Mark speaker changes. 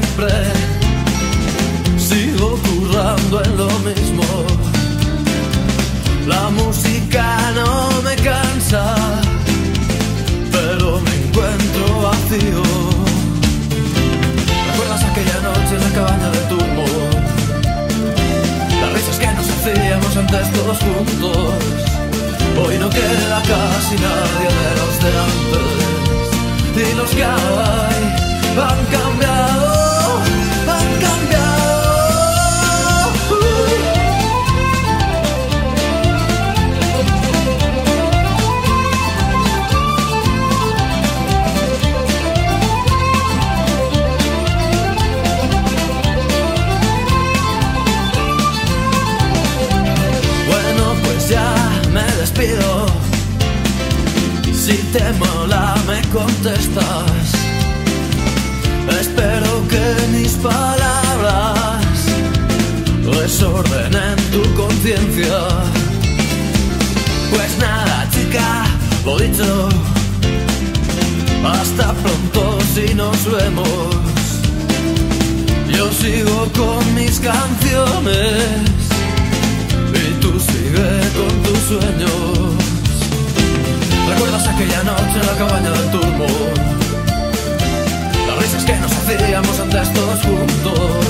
Speaker 1: siempre, sigo currando en lo mismo. La música no me cansa pero me encuentro vacío. ¿Recuerdas aquella noche en la cabaña del turbo? Las risas que nos hacíamos antes todos juntos. Hoy no queda casi nadie de los de antes. Y los que hay han te mola, me contestas. Espero que mis palabras desordenen tu conciencia. Pues nada, chica, lo dicho. Hasta pronto si nos vemos. Yo sigo con mis canciones y tú sigue con tus sueños. aquella noche en la cabaña del turbo. Las risas que nos hacíamos antes todos juntos.